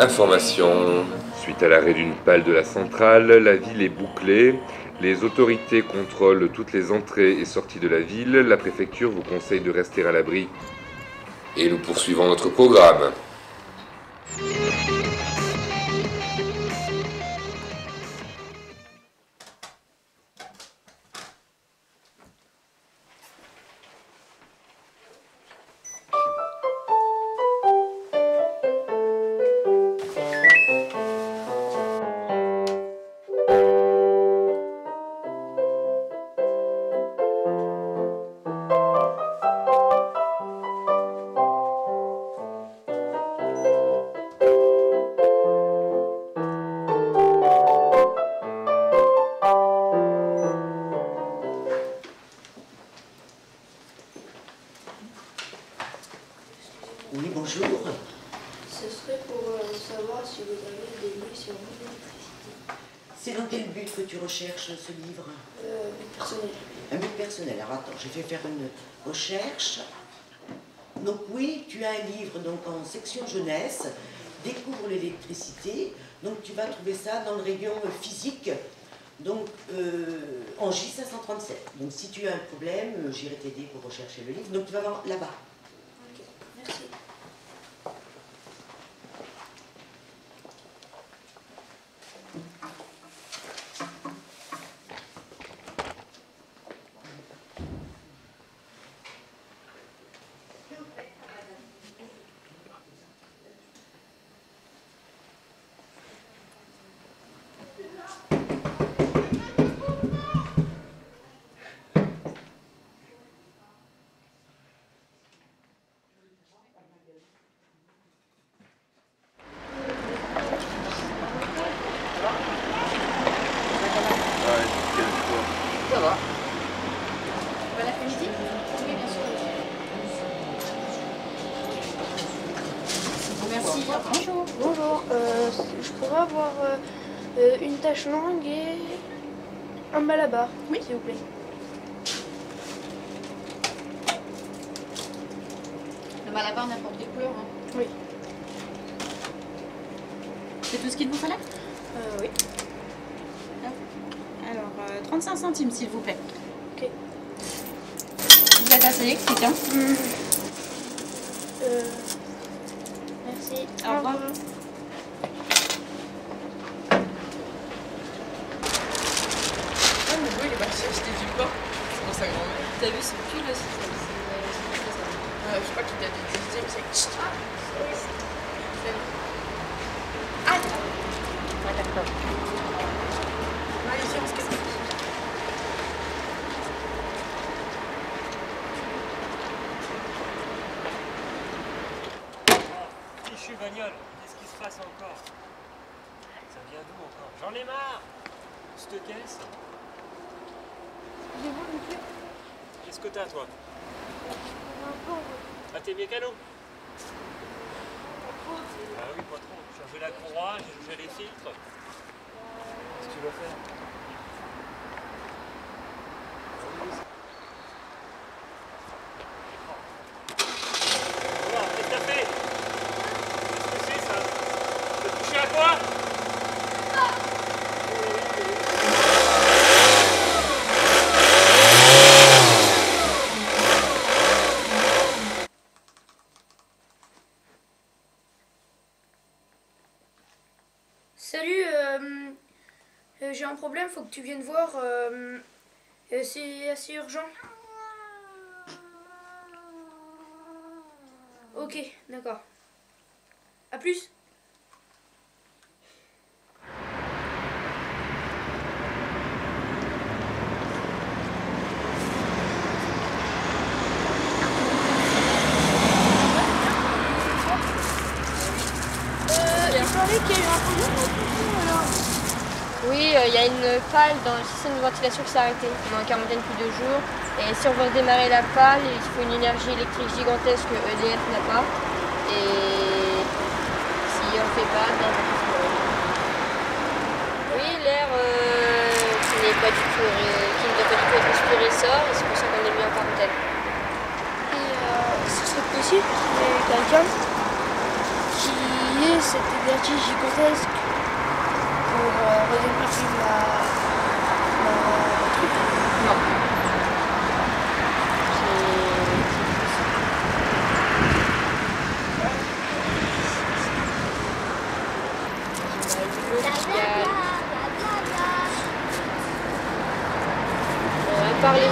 Information. Suite à l'arrêt d'une pale de la centrale, la ville est bouclée. Les autorités contrôlent toutes les entrées et sorties de la ville. La préfecture vous conseille de rester à l'abri. Et nous poursuivons notre programme. Oui, bonjour. Ce serait pour euh, savoir si vous avez des livres sur l'électricité. C'est dans quel but que tu recherches ce livre? Euh, but personnel. Un but personnel. Alors attends, je vais faire une recherche. Donc oui, tu as un livre donc en section jeunesse, Découvre l'électricité. Donc tu vas trouver ça dans le rayon physique, donc euh, en J537. Donc si tu as un problème, euh, j'irai t'aider pour rechercher le livre. Donc tu vas voir là-bas. Ok, merci. Ça va. Bon après-midi Oui, bien sûr. Merci. Bonjour. Bonjour, euh, je pourrais avoir euh, euh, une tache longue et un malabar, Oui. s'il vous plaît. Le malabar, n'importe quelle couleur. hein. Oui. C'est tout ce qu'il vous fallait? Euh, oui. Alors, euh, 35 centimes, s'il vous plaît. Ok. Vous êtes assez électrique, hein Euh, merci. Au revoir. Ah, mais oui, il est parti acheter du pain. C'est pour sa grand-mère. T'as vu ce pull là c'est ça, c'est- c'est- c'est- Euh, je crois qu'il t'a dit mais c'est. Ah, d'accord. Allez, viens, on se casse. Fichu bagnole, passe encore. Ça vient d'où encore? J'en ai marre! Cette caisse Qu'est-ce que t'as toi? Ah t'es mécano Ah oui pas trop. J'ai changé la courroie, j'ai changé les filtres. Qu'est-ce que tu vas faire? Salut, euh, euh, j'ai un problème, faut que tu viennes voir. Euh, c'est assez urgent. Ok, d'accord. A plus Oui, euh, il y a une pale dans le système de ventilation qui s'est arrêtée. On est en quarantaine depuis deux jours. Et si on veut redémarrer la pale, il faut une énergie électrique gigantesque que EDF n'a pas. Et si on ne fait pas, ben. Oui, l'air euh, qui n'est pas du tout, qui ne doit pas du tout être respiré sort, et c'est pour ça qu'on est mis en quarantaine. Et euh, ce serait possible qu'il y ait quelqu'un qui ait cette énergie gigantesque pour euh, redémarrer la, la truc. Non. C'est- c'est l'eau qui a- On va parler.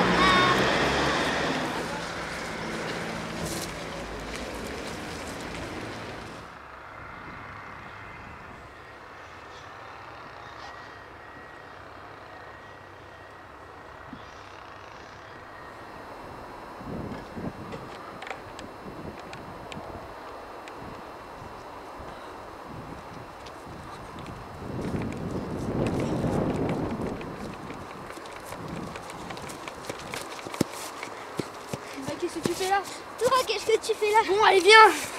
Bah, qu'est-ce que tu fais là Toi, qu'est-ce que Bon, allez, viens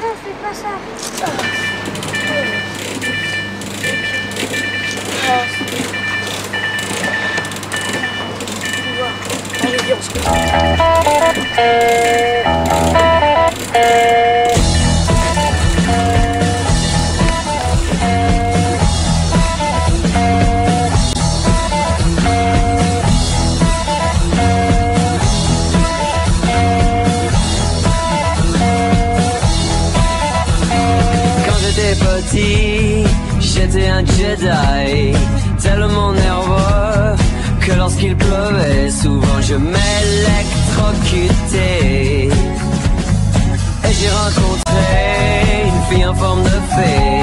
Non, fais pas ça. Allez, lorsqu'il pleuvait, souvent je m'électrocutais. Et j'ai rencontré une fille en forme de fée,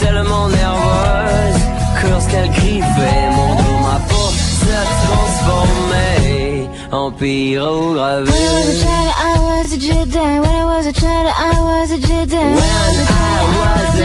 tellement nerveuse que lorsqu'elle griffait mon dos, ma peau se transformait en pyrogravure. When I was a child, I was a Jedi. When I was a child, I was a Jedi. When I was a